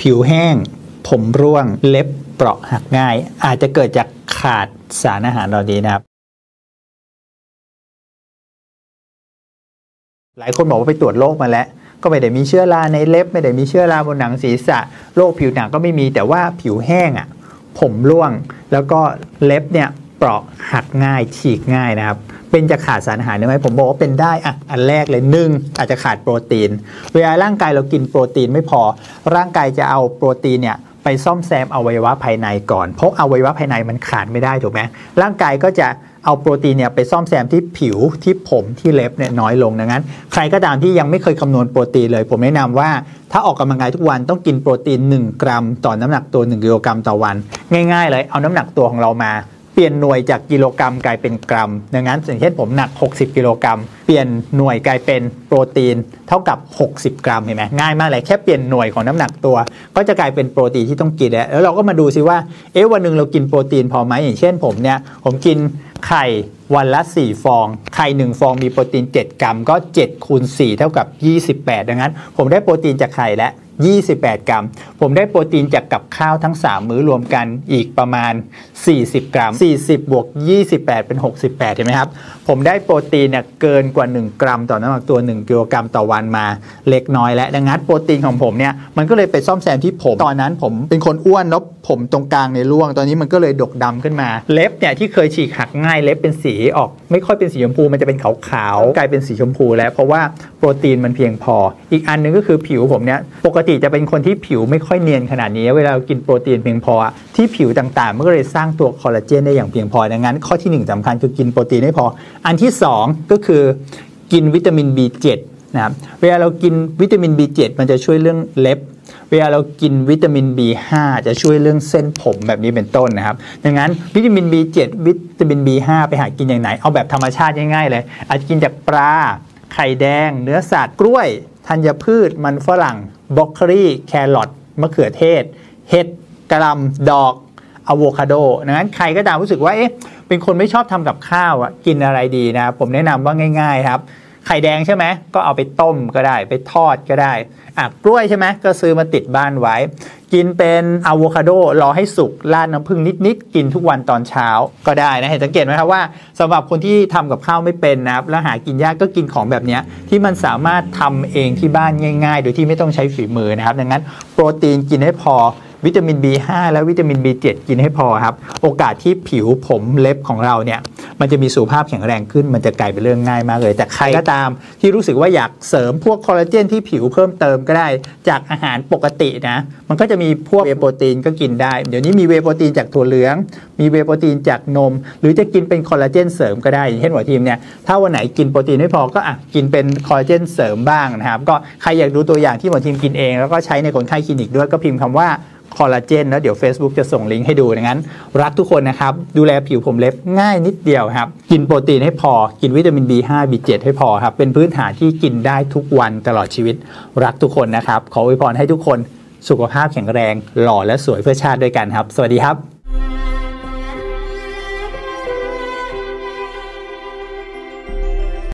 ผิวแห้ง ผมร่วง เล็บเปราะหักง่าย อาจจะเกิดจากขาดสารอาหารเหล่านี้นะครับ หลายคนบอกว่าไปตรวจโรคมาแล้ว ก็ไม่ได้มีเชื้อราในเล็บ ไม่ได้มีเชื้อราบนหนังศีรษะโรคผิวหนังก็ไม่มีแต่ว่าผิวแห้งอะ ผมร่วง แล้วก็เล็บเนี่ยเปราะหักง่าย ฉีกง่ายนะครับ เป็นจะขาดสารอาหารได้ไหมผมบอกว่าเป็นได้อะอันแรกเลยหนึ่งอาจจะขาดโปรตีน เวลาร่างกายเรากินโปรตีนไม่พอ ร่างกายจะเอาโปรตีนเนี่ยไปซ่อมแซมอวัยวะภายในก่อน เพราะอวัยวะภายในมันขาดไม่ได้ถูกไหมร่างกายก็จะเอาโปรตีนเนี่ยไปซ่อมแซมที่ผิวที่ผมที่เล็บเนี่ยน้อยลงดังนั้น ใครก็ตามที่ยังไม่เคยคำนวณโปรตีนเลย ผมแนะนำว่าถ้าออกกำลังกายทุกวันต้องกินโปรตีน 1 กรัม ต่อน้ำหนักตัว 1 กิโลกรัมต่อวัน ง่ายๆเลยเอาน้ำหนักตัวของเรามา เปลี่ยนหน่วยจากกิโลกรัมกลายเป็นกรัม ดังนั้นอย่างเช่นผมหนัก 60 กิโลกรัม เปลี่ยนหน่วยกลายเป็นโปรตีนเท่ากับ 60 กรัมเห็นไหมง่ายมากเลยแค่เปลี่ยนหน่วยของน้ำหนักตัว ก็จะกลายเป็นโปรตีนที่ต้องกินแล้วแล้วเราก็มาดูซิว่าเอ๊ะวันหนึ่งเรากินโปรตีนพอไหมอย่างเช่นผมเนี่ยผมกินไข่วันละ 4 ฟอง ไข่ 1 ฟองมีโปรตีน 7 กรัม ก็7คูณ4เท่ากับ 28 ดังนั้น ผมได้โปรตีนจากไข่และ 28 กรัม ผมได้โปรตีนจากกับข้าวทั้ง 3 มื้อรวมกันอีกประมาณ 40 กรัม 40 บวก 28 เป็น 68 เห็นไหมครับ ผมได้โปรตีนเนี่ยเกินกว่า 1 กรัม ต่อน้ำหนักตัว 1 กิโลกรัมต่อวันมาเล็กน้อยและดังนั้นโปรตีนของผมเนี่ยมันก็เลยไปซ่อมแซมที่ผม ตอนนั้นผมเป็นคนอ้วนแล้วผมตรงกลางในร่วง ตอนนี้มันก็เลยดกดำขึ้นมา เล็บเนี่ยที่เคยฉีกหักง่ายเล็บเป็นสีออก ไม่ค่อยเป็นสีชมพูมันจะเป็นขาวๆกลายเป็นสีชมพูแล้วเพราะว่าโปรตีนมันเพียงพอ อีกอันนึงก็คือผิวผมเนี่ยปกติจะเป็นคนที่ผิวไม่ค่อยเนียนขนาดนี้ เวลาเรากินโปรตีนเพียงพอ ที่ผิวต่างๆมันก็เลยสร้างตัวคอลลาเจนได้อย่างเพียงพอดังนั้น ข้อที่หนึ่งสำคัญคือกินโปรตีนให้พอ อันที่สองก็คือกินวิตามิน B7 นะครับเวลาเรากินวิตามิน B7 มันจะช่วยเรื่องเล็บ เวลาเรากินวิตามิน B5 จะช่วยเรื่องเส้นผมแบบนี้เป็นต้นนะครับ ดังนั้นวิตามิน B7 วิตามิน B5 ไปหากินอย่างไหน เอาแบบธรรมชาติง่ายๆเลย อาจจะกินจากปลา ไข่แดง เนื้อสัตว์กล้วย ธัญพืช มันฝรั่งบรอกโคลีแครอทมะเขือเทศ เห็ดกระลำดอกอะโวคาโดดังนั้นใครก็ตามรู้สึกว่าเอ๊ะเป็นคนไม่ชอบทำกับข้าวอะกินอะไรดีนะ ผมแนะนำว่าง่าย ๆ ครับ ไข่แดงใช่ไหมก็เอาไปต้มก็ได้ ไปทอดก็ได้อะกล้วยใช่ไหมก็ซื้อมาติดบ้านไว้ กินเป็นอะโวคาโดรอให้สุกราดน้ำผึ้งนิดๆกินทุกวันตอนเช้าก็ได้นะเห็นสังเกตไหมครับว่าสำหรับคนที่ทำกับข้าวไม่เป็นนะครับแล้วหากินยากก็กินของแบบนี้ที่มันสามารถทำเองที่บ้านง่าย ๆ โดยที่ไม่ต้องใช้ฝีมือนะครับดังนั้นโปรตีนกินให้พอวิตามิน B5 และวิตามิน B7 กินให้พอครับ โอกาสที่ผิวผมเล็บของเราเนี่ย มันจะมีสุขภาพแข็งแรงขึ้น มันจะกลายเป็นเรื่องง่ายมากเลย แต่ใครก็ตามที่รู้สึกว่าอยากเสริมพวกคอลลาเจนที่ผิวเพิ่มเติมก็ได้จากอาหารปกตินะ มันก็จะมีพวกเวโปรตีนก็กินได้ เดี๋ยวนี้มีเวโปรตีนจากถั่วเหลือง มีเวโปรตีนจากนม หรือจะกินเป็นคอลลาเจนเสริมก็ได้อย่างเช่นหัวทีมเนี่ยถ้าวันไหนกินโปรตีนไม่พอก็อะกินเป็นคอลลาเจนเสริมบ้างนะครับก็ใครอยากดูตัวอย่างที่หมอทีมกินเอง แล้วก็ใช้ในคนไข้คลินิกด้วยก็พิมพ์คำว่า คอลลาเจนแล้วเดี๋ยว Facebook จะส่งลิงก์ให้ดูดังนั้น รักทุกคนนะครับ ดูแลผิวผมเล็บง่ายนิดเดียวครับ กินโปรตีนให้พอ กินวิตามิน B5 B7 ให้พอครับ เป็นพื้นฐานที่กินได้ทุกวันตลอดชีวิต รักทุกคนนะครับ ขออวยพรให้ทุกคนสุขภาพแข็งแรง หล่อและสวยเพื่อชาติด้วยกันครับ สวัสดีครับ